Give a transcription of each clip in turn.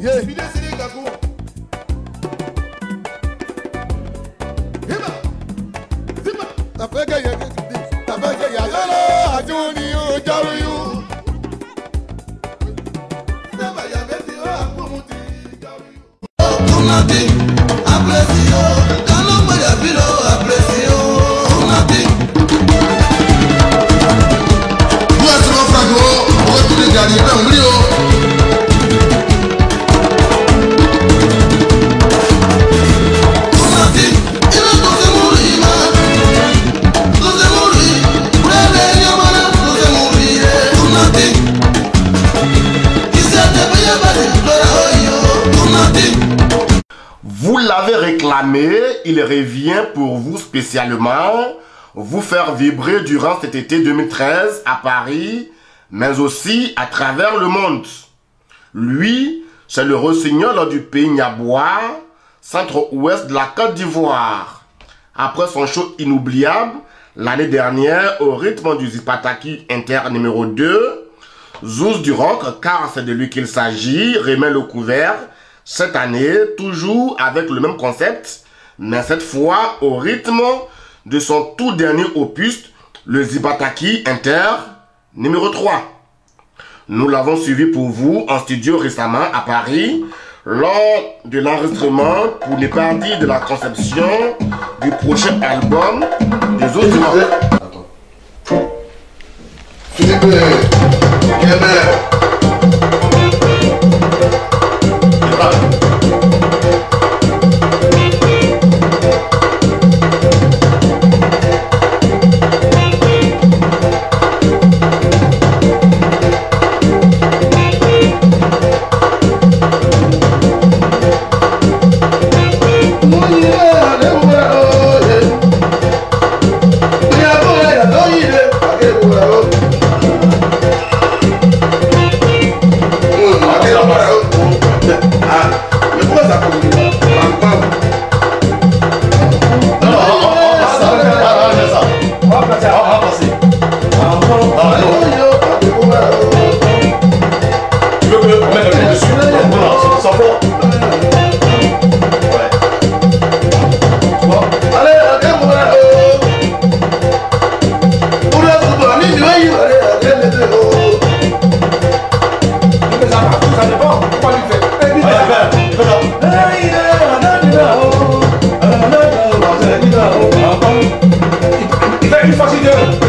Yeah. Il revient pour vous spécialement vous faire vibrer durant cet été 2013 à Paris, mais aussi à travers le monde. Lui, c'est le rossignol du pays Niabois, centre-ouest de la Côte d'Ivoire. Après son show inoubliable, l'année dernière, au rythme du Zipataki Inter numéro 2, Zouz du rock, car c'est de lui qu'il s'agit, remet le couvert cette année, toujours avec le même concept, mais cette fois au rythme de son tout dernier opus, le Zibataki Inter numéro 3. Nous l'avons suivi pour vous en studio récemment à Paris, lors de l'enregistrement, pour pas dire de la conception du prochain album des autres. Philippe,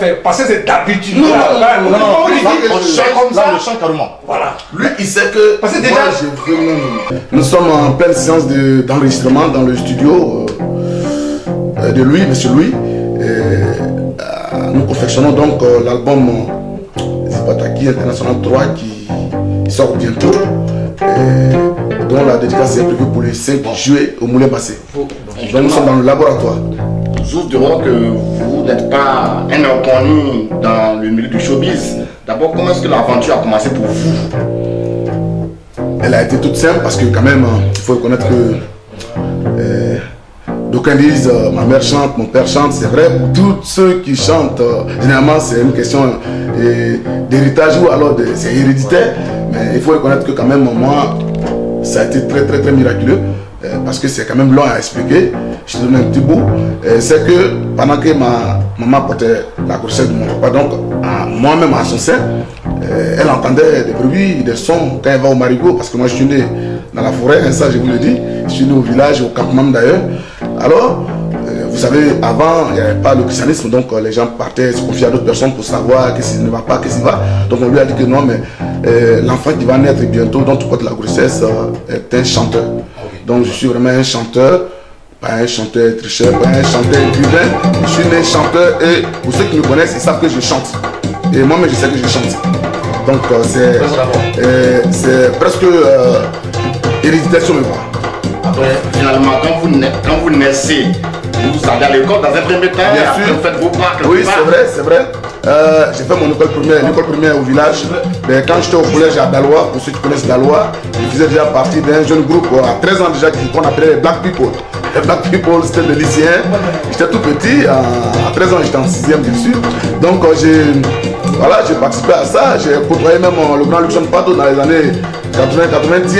fait. Parce que c'est d'habitude. Non, non, non, non, on chante comme ça. le chant carrément. Voilà. Lui, il sait que. Parce déjà. Nous sommes en pleine séance de- d'enregistrement dans le studio euh, euh, de Louis, monsieur Louis. Et, euh, nous confectionnons donc euh, l'album Zipataki International 3 qui sort bientôt. et dont la dédicace est prévue pour le 5 juillet au Moulin Passé. Donc nous sommes dans le laboratoire. Zouz diront que vous n'êtes pas un inconnu dans le milieu du showbiz. D'abord, comment est-ce que l'aventure a commencé pour vous? Elle a été toute simple parce que quand même, hein, il faut reconnaître que euh, d'aucuns disent euh, ma mère chante, mon père chante, c'est vrai tous ceux qui chantent. euh, généralement, c'est une question d'héritage ou alors c'est héréditaire. Mais il faut reconnaître que quand même, moi, ça a été très très très miraculeux parce que c'est quand même long à expliquer. Je te donne un petit bout. Euh, c'est que pendant que ma maman portait la grossesse de mon papa, donc moi-même à son sein, euh, elle entendait des bruits, des sons quand elle va au marigot, parce que moi je suis né dans la forêt, hein, ça je vous le dis, je suis né au village, au campement d'ailleurs. Alors, euh, vous savez, avant, il n'y avait pas le christianisme, donc les gens partaient se confier à d'autres personnes pour savoir qu'est-ce qui ne va pas, qu'est-ce qui va. Donc on lui a dit que non, mais l'enfant qui va naître bientôt, dont tu portes la grossesse, est un chanteur. Donc je suis vraiment un chanteur, pas un chanteur tricheur, pas un chanteur écrivain. Je suis né chanteur et pour ceux qui me connaissent, ils savent que je chante. Et moi, mais je sais que je chante. Donc euh, c'est euh, c'est presque euh, héréditaire sur le bras. Après, finalement, quand vous, na- quand vous naissez, vous allez à l'école dans un premier temps, Bien sûr. vous faites vos pas Oui, c'est vrai, c'est vrai. Euh, j'ai fait mon école primaire, l'école primaire au village. Mais quand j'étais au collège à Dalois, pour ceux qui connaissent Dalois, je faisais déjà partie d'un jeune groupe à 13 ans déjà qu'on appelait les Black People. Black People, c'était des lycéens. J'étais tout petit, à, à 13 ans, j'étais en 6ème bien sûr. Donc euh, j'ai participé à ça. J'ai côtoyé même euh, le grand Lucian Pato dans les années 80-90.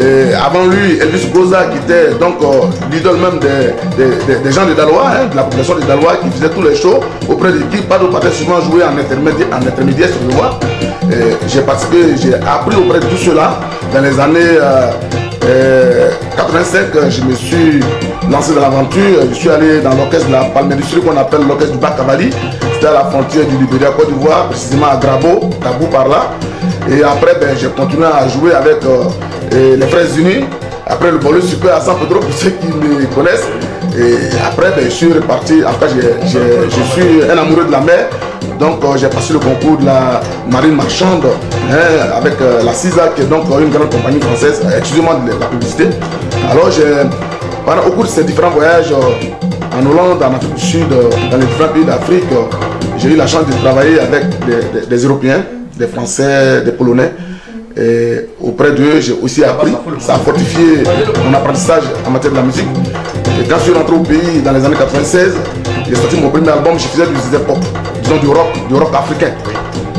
Et avant lui, Elvis Goza, qui était donc euh, l'idole même des, des- gens de Dalois, hein, de la population de Dalois, qui faisait tous les shows auprès de qui Pado partait souvent jouer en intermédiaire, en intermédiaire sur le J'ai participé, j'ai appris auprès de tout cela dans les années euh, 85. euh, Je me suis lancé dans l'aventure. Je suis allé dans l'orchestre de la Palmériterie qu'on appelle l'orchestre du Bac-Cavali. C'était à la frontière du Libéria Côte d'Ivoire, précisément à Grabo, Tabou par là. Et après, ben, j'ai continué à jouer avec euh, les Frères Unis. Après le bolo super à San Pedro, pour ceux qui me connaissent. Et après, ben, je suis reparti. J'ai- je suis un amoureux de la mer. Donc, euh, j'ai passé le concours de la marine marchande hein, avec euh, la CISA, qui est donc une grande compagnie française. Excusez-moi de la publicité. Alors, pendant, au cours de ces différents voyages euh, en Hollande, en Afrique du Sud, euh, dans les différents pays d'Afrique, j'ai eu la chance de travailler avec des- des Européens, des Français, des Polonais. Et auprès d'eux, j'ai aussi appris, ça a fortifié mon apprentissage en matière de la musique. Et quand je suis rentré au pays dans les années 96, j'ai sorti mon premier album, je faisais du pop, disons du rock, du rock africain.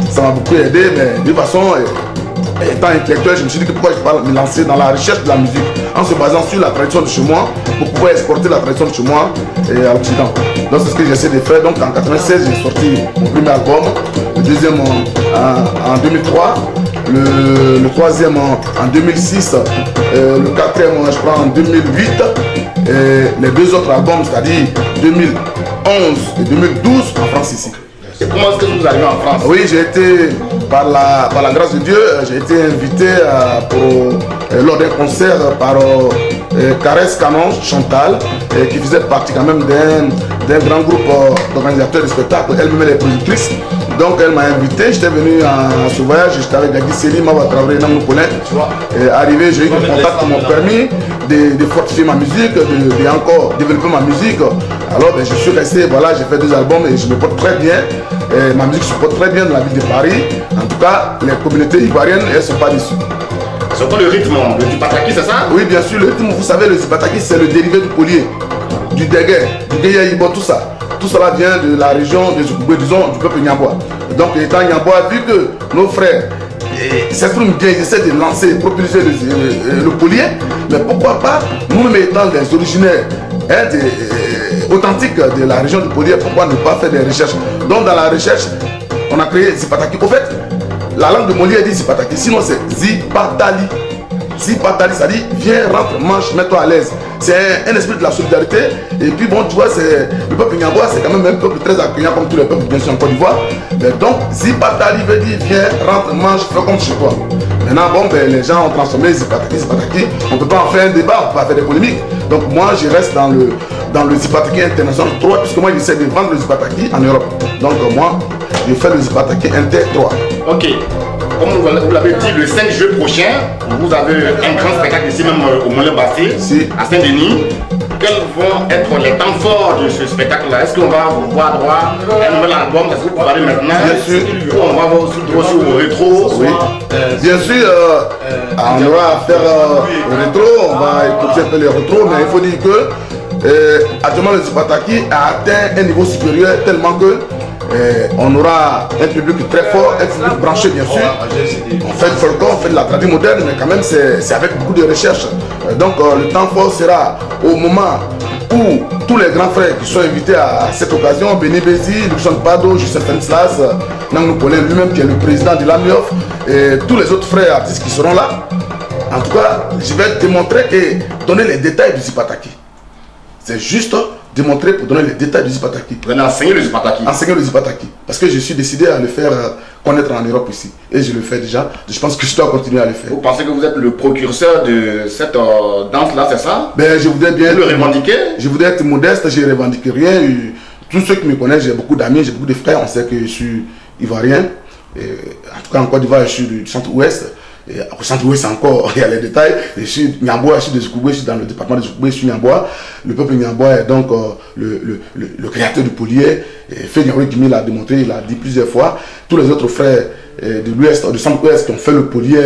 Ça m'a beaucoup aidé, mais de toute façon, euh, étant intellectuel, je me suis dit que pourquoi je ne pas me lancer dans la recherche de la musique en se basant sur la tradition de chez moi pour pouvoir exporter la tradition de chez moi et à l'Occident. Donc c'est ce que j'essaie de faire. Donc en 96, j'ai sorti mon premier album, le deuxième en 2003, le, le troisième en, en 2006, euh, le quatrième je crois en 2008, et les deux autres albums, c'est-à-dire 2011 et 2012 en France ici. Et comment est-ce que vous arrivez en France? Oui, j'ai été, par la, par la grâce de Dieu, euh, j'ai été invité euh, pour, euh, lors d'un concert par euh, Caresse Canon Chantal, qui faisait partie quand même d'un grand groupe d'organisateurs de spectacles. Elle-même elle est productrice. Donc elle m'a invité, j'étais venu à ce voyage, j'étais avec Gagui Selim, Mawa Traoré, Namou Paulin. Et arrivé, j'ai eu des contacts qui m'ont permis de, de fortifier ma musique, de, de encore développer ma musique. Alors ben, je suis resté, voilà, j'ai fait deux albums et je me porte très bien. Et ma musique se porte très bien dans la ville de Paris. En tout cas, les communautés ivoiriennes, elles ne sont pas déçues. C'est quoi le rythme Le du pataki, c'est ça? Oui, bien sûr, le rythme, vous savez, le zibataki, c'est le dérivé du polier, du déguet, du guéyaïbo, tout ça. Tout cela vient de la région disons, du peuple Nyambois. Donc, étant Nyambois, vu que nos frères eh, s'expriment bien, ils essaient de lancer, propulser le, euh, le polier, mais pourquoi pas, nous-mêmes étant des originaires, des, euh, authentiques de la région du polier, pourquoi ne pas faire des recherches? Donc, dans la recherche, on a créé Zipataki. Au fait, la langue de Molière dit Zipataki, sinon c'est Zipatali. Zipatali, ça dit viens, rentre, mange, mets-toi à l'aise. C'est un, esprit de la solidarité. Et puis bon, tu vois, c'est le peuple Nyambois, c'est quand même un peuple très accueillant comme tous les peuples, bien sûr, en Côte d'Ivoire. Mais donc, Zipatali veut dire viens, rentre, mange, fais comme chez toi. Maintenant, bon, ben, les gens ont transformé Zipataki, Zipataki. On ne peut pas en faire un débat, on ne peut pas faire des polémiques. Donc moi, je reste dans le, dans le Zipataki international 3, puisque moi, j'essaie de vendre le Zipataki en Europe. Donc moi, je fais le Zipataki Inter 3. Ok. Comme vous l'avez dit, le 5 juillet prochain, vous avez un grand spectacle ici même euh, au Moulin Bassé, Si. à Saint-Denis. Quels vont être les temps forts de ce spectacle-là? Est-ce qu'on va vous voir droit un nouvel album? Est-ce que vous parlez maintenant? Bien sûr. Ou on va voir aussi droit sur au rétro Oui. Bien sûr, euh, on aura à faire euh, au rétro, on va écouter un peu les rétros, mais il faut dire que euh, actuellement le Zipataki a atteint un niveau supérieur tellement que on aura un public très fort, un public branché bien sûr. On fait du folklore, on fait de la tradition moderne, mais quand même c'est avec beaucoup de recherche. Euh, donc euh, le temps fort sera au moment où tous les grands frères qui sont invités à cette occasion, Béni Bézi, Luxon Pado, Justin Fenclas, Nangou Paulin lui-même qui est le président de l'AMIOF, et tous les autres frères artistes qui seront là. En tout cas, je vais démontrer et donner les détails du Zipataki. C'est juste démontrer pour donner les détails du Zipataki. Vous allez enseigner le Zipataki. Enseigner le Zipataki. Parce que je suis décidé à le faire euh, connaître en Europe ici. Et je le fais déjà. Je pense que je dois continuer à le faire. Vous pensez que vous êtes le procureur de cette euh, danse-là, c'est ça? Ben, je voudrais bien Vous le revendiquez? Je voudrais être modeste, je ne revendique rien. Et Tous ceux qui me connaissent, j'ai beaucoup d'amis, j'ai beaucoup de frères, on sait que je suis ivoirien. Et, en tout cas, en Côte d'Ivoire, je suis du centre-ouest. Et au centre-ouest, encore, il y a les détails. Je suis Nyambois, je suis de je suis dans le département de Zoukoubé, je suis Nyambois. Le peuple Nyambois est donc euh, le, créateur du polier. Fédéral Gimi l'a démontré, il l'a dit plusieurs fois. Tous les autres frères euh, de l'Ouest, du centre-ouest qui ont fait le polier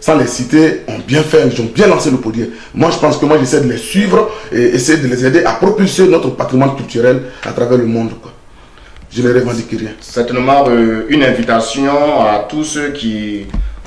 sans les citer, ont bien fait, ils ont bien lancé le polier. Moi, je pense que moi, j'essaie de les suivre et essayer de les aider à propulser notre patrimoine culturel à travers le monde. Je ne revendique rien. Certainement euh, une invitation à tous ceux qui,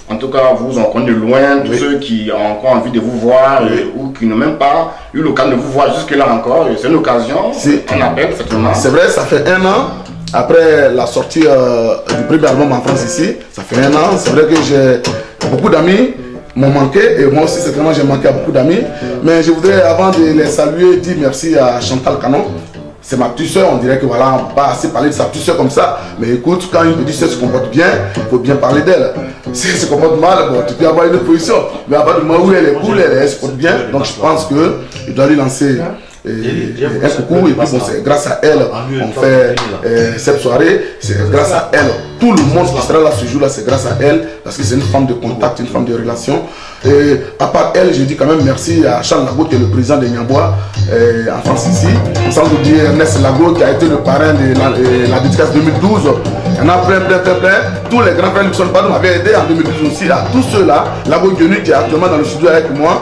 en tout cas, vous en connaissent de loin, tous ceux qui ont encore envie de vous voir ou qui n'ont même pas eu l'occasion de vous voir jusque-là encore. C'est une occasion, c'est un appel, certainement. C'est vrai, ça fait un an après la sortie euh, du premier album en France ici. Ça fait un an. C'est vrai que j'ai beaucoup d'amis m'ont manqué et moi aussi certainement j'ai manqué à beaucoup d'amis. Mais je voudrais avant de les saluer dire merci à Chantal Canon c'est ma petite soeur, on dirait que voilà, on pas assez parler de sa petite soeur comme ça. Mais écoute, quand une petite soeur se comporte bien, il faut bien parler d'elle. Si elle se comporte mal, bon, tu peux avoir une position. Mais à partir du moment où elle est cool, elle, se comporte bien. Donc je pense qu'il doit lui lancer et, un coucou. Et puis bon, c'est grâce à elle, on fait euh, cette soirée. C'est grâce à elle. Tout le monde qui sera là ce jour-là, c'est grâce à elle. Parce que c'est une femme de contact, une femme de relation. Et à part elle, je dis quand même merci à Charles Lago, qui est le président de Niambois euh, en France ici. Sans oublier Ernest Lago, qui a été le parrain de la, euh, dédicace 2012. Il y en a plein, plein, plein, plein. Tous les grands frères Luxon Pardon m'avaient aidé en 2012 aussi. À tous ceux-là, Lago Guenu, qui est actuellement dans le studio avec moi,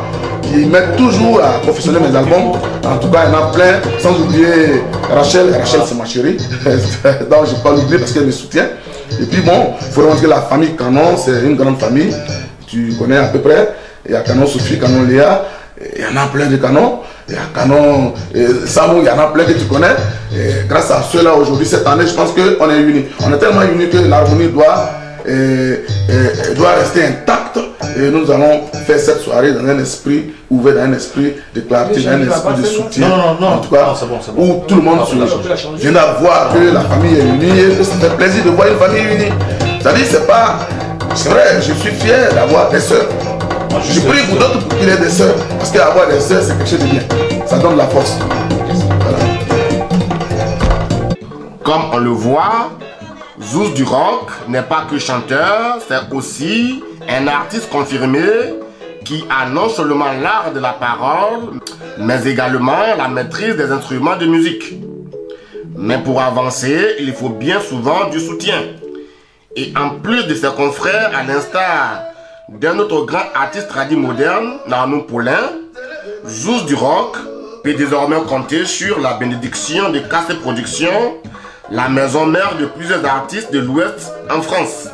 qui mettent toujours à professionnel mes albums. En tout cas, il y en a plein. Sans oublier Rachel. Rachel, c'est ma chérie. Donc, je ne vais pas l'oublier parce qu'elle me soutient. Et puis, bon, il faut remarquer la famille Canon, c'est une grande famille. Tu connais à peu près. Il y a Canon Sophie, Canon Léa. Il y en a plein de canons. Il y a Canon Samou, il y en a plein que tu connais. Et grâce à ceux-là, aujourd'hui, cette année, je pense qu'on est unis. On est tellement unis que l'harmonie doit, doit rester intacte. Et nous allons faire cette soirée dans un esprit ouvert, dans un esprit de clarté, dans un esprit de soutien. Non, non, non. En tout cas, où tout le monde vient d'avoir que la famille est unie et que ça fait plaisir de voir une famille unie. C'est-à-dire, c'est pas. C'est vrai, je suis fier d'avoir des soeurs. Je prie pour d'autres pour qu'il ait des soeurs. Parce qu'avoir des soeurs, c'est quelque chose de bien. Ça donne la force. Comme on le voit, Zouz du rock n'est pas que chanteur, c'est aussi un artiste confirmé qui a non seulement l'art de la parole, mais également la maîtrise des instruments de musique. Mais pour avancer, il faut bien souvent du soutien. Et en plus de ses confrères, à l'instar d'un autre grand artiste tradit moderne, Nanou Paulin, Zouz du Rock peut désormais compter sur la bénédiction de Casse Productions, la maison mère de plusieurs artistes de l'Ouest en France.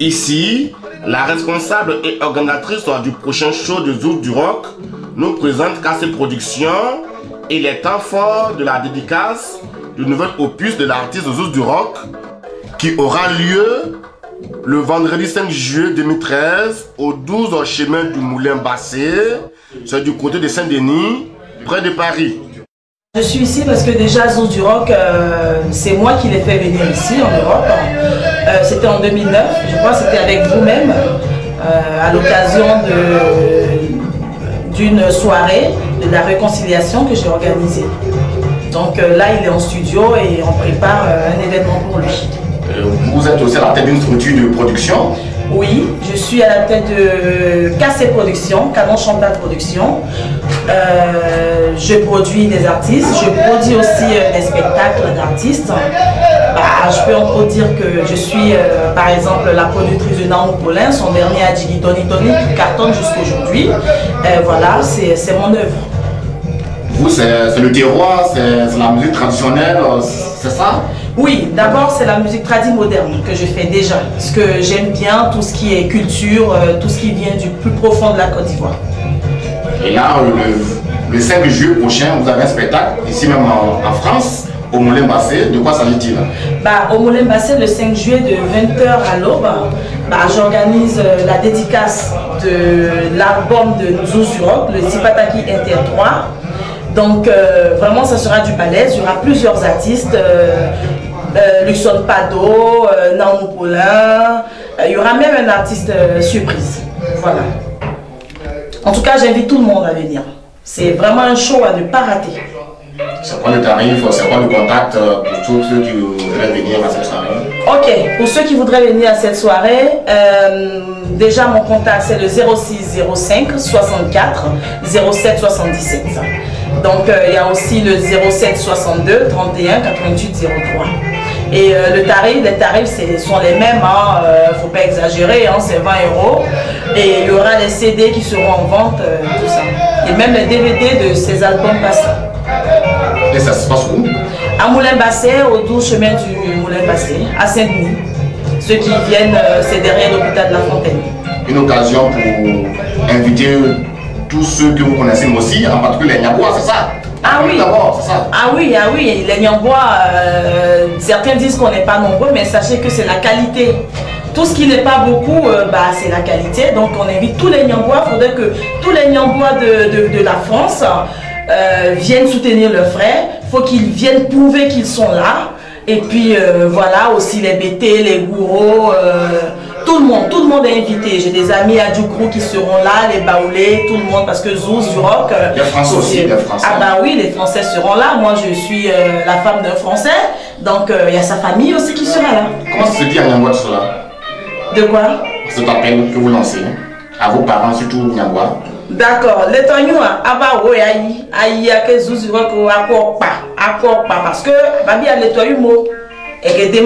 Ici, la responsable et organisatrice du prochain show de Zouz du Rock nous présente Casse Productions et les temps forts de la dédicace du nouvel opus de l'artiste Zouz du Rock qui aura lieu le vendredi 5 juillet 2013 au 12 chemin du Moulin Bassé, c'est du côté de Saint-Denis, près de Paris. Je suis ici parce que déjà Zouz du Rock, euh, c'est moi qui l'ai fait venir ici en Europe. Euh, c'était en 2009, je crois c'était avec vous-même, euh, à l'occasion d'une soirée de la réconciliation que j'ai organisée. Donc là, il est en studio et on prépare un événement pour lui. Vous êtes aussi à la tête d'une structure de production Oui, je suis à la tête de Cassé Production, Canon Chantal Production. Euh, je produis des artistes, je produis aussi euh, des spectacles d'artistes. Bah, je peux encore dire que je suis euh, par exemple la productrice de Naon Paulin, son dernier Adjigi Tony Tony qui cartonne jusqu'à aujourd'hui. voilà, c'est mon œuvre. Vous, c'est le terroir, c'est la musique traditionnelle, c'est ça oui, d'abord c'est la musique tradie moderne que je fais déjà. Parce que j'aime bien tout ce qui est culture, tout ce qui vient du plus profond de la Côte d'Ivoire. Et là, le, 5 juillet prochain, vous avez un spectacle, ici même en, France, au Moulin Bassé. De quoi s'agit-il bah, Au Moulin Bassé, le 5 juillet, de 20h à l'aube, bah, j'organise euh, la dédicace de l'album de Zouz le Zipataki Inter 3. Donc, euh, vraiment, ça sera du balèze. Il y aura plusieurs artistes. Euh, euh Luxon Pado, euh, Naomi Paulin. il y aura même un artiste surprise. Voilà. En tout cas, j'invite tout le monde à venir. C'est vraiment un show à ne pas rater. C'est quoi le tarif? C'est quoi le contact pour tous ceux qui veulent venir à cette soirée? Ok, pour ceux qui voudraient venir à cette soirée, euh, déjà mon contact c'est le 06 05 64 07 77. Donc euh, il y a aussi le 07 62 31 88 03. Et euh, le tarif, les tarifs sont les mêmes, il ne faut pas exagérer, hein, c'est 20 euros. Et il y aura les CD qui seront en vente, euh, tout ça. Et même les DVD de ces albums passés. Et ça se passe où? À Moulin-Basset, au 12 chemin du Moulin-Basset, à Saint-Denis. Ceux qui viennent, euh, c'est derrière l'hôpital de la Fontaine. Une occasion pour inviter tous ceux que vous connaissez, mais aussi en particulier les Niabois, c'est ça? Ah oui. Ça? Ah oui, ah oui, les Nyambois, euh, certains disent qu'on n'est pas nombreux, mais sachez que c'est la qualité. Tout ce qui n'est pas beaucoup, euh, bah, c'est la qualité. Donc on invite tous les Nyambois. Il faudrait que tous les Nyambois de, de- de la France euh, viennent soutenir leurs frères. Il faut qu'ils viennent prouver qu'ils sont là. Et puis voilà, aussi les BT, les gourous, tout le monde, tout le monde est invité. J'ai des amis à Djoukrou qui seront là, les Baoulés, tout le monde, parce que Zouz, du rock. euh, Les Français aussi, c'est- les Français. Ah bah oui, les Français seront là. Moi, je suis euh, la femme d'un Français. Donc, euh, il y a sa famille aussi qui sera là. Comment se dit en Niabois tout cela De quoi? Cet appel que vous lancez à vos parents, surtout Niabois. D'accord. Les Tonyou, ah bah oui, aïe, aïe, à que Zouz, rock, accord pas. Parce que, babi, a mo. Et que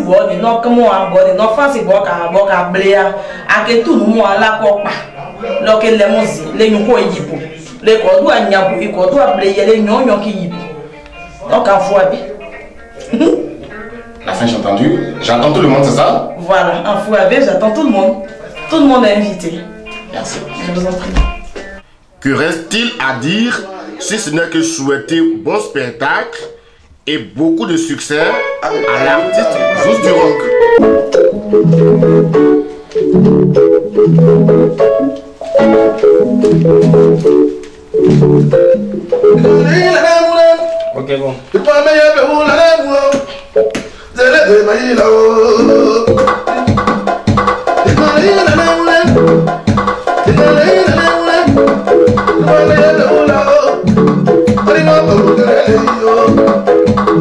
bon, non, France, bon, qu'à, bon, qu'à, bléa. À que tout le monde, l'accord pas. Donc, les mozi, les nyoko, et yipo. Les kodou, à nyabou, les kodou, à bléa, les nyon, nyon, qui yipo. Donc, en fois, bien. La fin, j'ai entendu. J'entends tout le monde, c'est ça? Voilà, un fou avec, j'attends tout le monde. Tout le monde est invité. Merci. Je vous en prie. Que reste-t-il à dire si ce n'est que souhaiter bon spectacle? Et beaucoup de succès à l'artiste Zouz du Rock Ok, bon.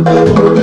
Thank